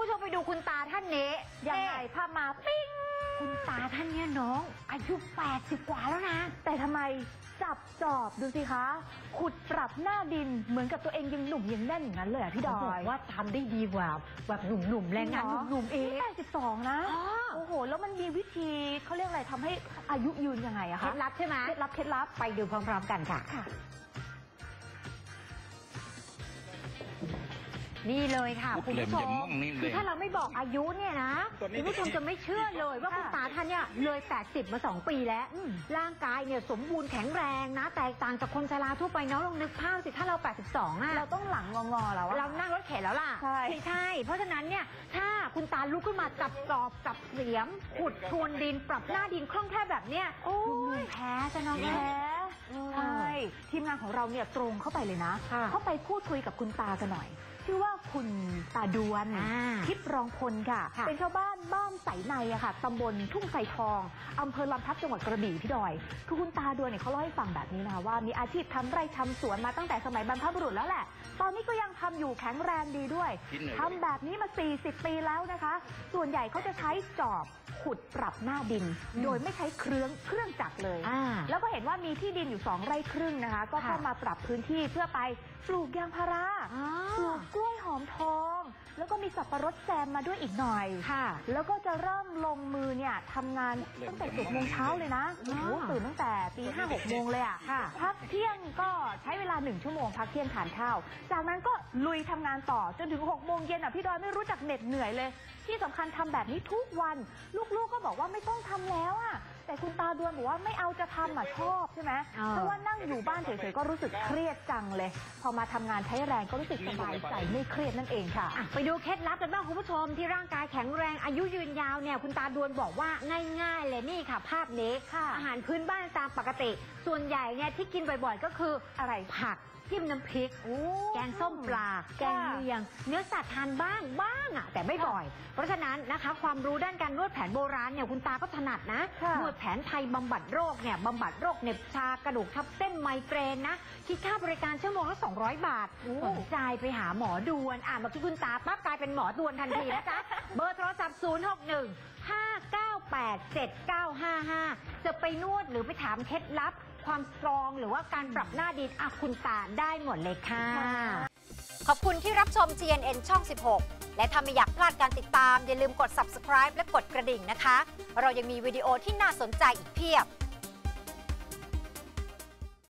ผู้ชมไปดูคุณตาท่านนี้ยังไงภาพมาปิ้งคุณตาท่านเนี้ยน้อง อายุ 80 กว่าแล้วนะ แต่ทำไมจับจอบดูสิคะ ขุดปรับหน้าดินเหมือนกับตัวเองยังหนุ่มยังแน่นอย่างนั้นเลยอะพี่ดเขาบออยกว่าทำได้ดีกว่าแบบหนุ่มๆแรงงานหนุ่มๆเองแปดสิบสองนะอ๋อโอ้โห แล้วมันมีวิธีเขาเรียกอะไรทำให้อายุยืนยังไงอะเคล็คะดลับใช่ไหมเคล็ดลับเคล็ดลับไปดูพร้อมๆกันค่ะ นี่เลยค่ะพูดคุณเลยผู้ชมันจะมม่วงนี่เลยคือถ้าเราไม่บอกอายุเนี่ยนะตัวนี้คุณผู้ชมจะไม่เชื่อเลยว่าค่ะคุณตาท่านเนี่ยเลย 80 มา 2 ปีแล้วอืมร่างกายเนี่ยสมบูรณ์แข็งแรงนะ แตกต่างจากคนชราทั่วไปเนาะลองนึกภาพสิถ้าเรา 82อะเราต้องหลังงอๆแล้วอะเรานั่งรถเข็นแล้วล่ะใช่ใช่ เพราะฉะนั้นเนี่ยถ้าคุณตาลุกขึ้นมาจับจอบจับเสียมขุดทวนดินปรับหน้าดินคล่องแคล่วแบบเนี้ยโอ้ลุงยลุงแพ้จะน้องแพ้เออ ใช่ ทีมงานของเราเนี่ยตรงเข้าไปเลยนะ ค่ะเข้าไปพูดคุยกับคุณตากันหน่อย ชื่อว่าคุณตาดวนอ่าทิพย์รองพลค่ะ ค่ะ เป็นชาวบ้านบ้านใสในอะค่ะตำบลทุ่งไทรทองอำเภอลำทับจังหวัดกระบี่พี่ดอย คือคุณตาดวนเนี่ยเขาเล่าให้ฟังแบบนี้นะคะว่ามีอาชีพทำไร่ทำสวนมาตั้งแต่สมัยบรรพบุรุษแล้วแหละ ตอนนี้ก็ยังทำอยู่แข็งแรงดีด้วยคิดหน่อยทำแบบนี้มา 40 ปีแล้วนะคะ ส่วนใหญ่เขาจะใช้จอบขุดปรับหน้าดินอืมโดยไม่ใช้เครื่องเครื่องจักรเลย อ่าแล้วก็เห็นว่ามีที่ดินอยู่ 2 ไร่ครึ่งนะคะ ก็เข้าค่ะมาปรับพื้นที่เพื่อไปปลูกยางพาราอ๋อปลูกกล้วยหอมทอง แล้วก็มีสับปะรดแซมมาด้วยอีกหน่อยค่ะ แล้วก็จะเริ่มลงมือเนี่ยทำงานตั้งแต่เจ็ดโมงเช้าเลยนะโอ้โหตื่นตั้งแต่ตีห้าหกโมงเลยอะค่ะพักเที่ยงก็ใช้เวลาหนึ่งชั่วโมงพักเที่ยงทานข้าว จากนั้นก็ลุยทำงานต่อจนถึงหกโมงเย็นอะพี่ดอยไม่รู้จักเหน็ดเหนื่อยเลย ที่สำคัญทำแบบนี้ทุกวัน ลูกๆก็บอกว่าไม่ต้องทำแล้วอะ แต่คุณตาดวนบอกว่าไม่เอาจะทำอะชอบใช่ไหมอ๋อเพราะว่านั่งอยู่บ้านเฉยๆก็รู้สึกเครียดจังเลย พอมาทำงานใช้แรงก็รู้สึกสบายใจไม่เครียดนั่นเองค่ะ อะไปดูเคล็ดลับกันบ้างคุณผู้ชมที่ร่างกายแข็งแรงอายุยืนยาวเนี่ยคุณตาดวนบอกว่าง่ายๆเลยนี่ค่ะ ภาพนี้ค่ะอาหารพื้นบ้านตามปกติ ส่วนใหญ่เนี่ยที่กินบ่อยๆ ก็คืออะไรผัก จิ้มน้ำพริก โอ้ แกงส้มปลา แกงเลียง เนื้อสัตว์ทานบ้างบ้างอะแต่ไม่บ่อย เพราะฉะนั้นนะคะ ความรู้ด้านการนวดแผนโบราณเนี่ยคุณตาก็ถนัดนะค่ะนวดแผนไทยบำบัดโรคเนี่ยบำบัดโรคเหน็บชากระดูกทับเส้นไมเกรนนะคิดค่าบริการชั่วโมงละ200 บาทโอ้ สนใจไปหาหมอดวนอ่านเมื่อกี้คุณตาปั๊บกลายเป็นหมอดวนทันทีนะจ๊ะ เบอร์โทรศัพท์ 061 598 7955 จะไปนวดหรือไปถามเคล็ดลับ ความสตรองหรือว่าการปรับหน้าดินอะคุณตาได้หมดเลยค่ะ ขอบคุณที่รับชม GNN ช่อง 16 และถ้าไม่อยากพลาดการติดตาม อย่าลืมกด subscribe และกดกระดิ่งนะคะ เรายังมีวิดีโอที่น่าสนใจอีกเพียบ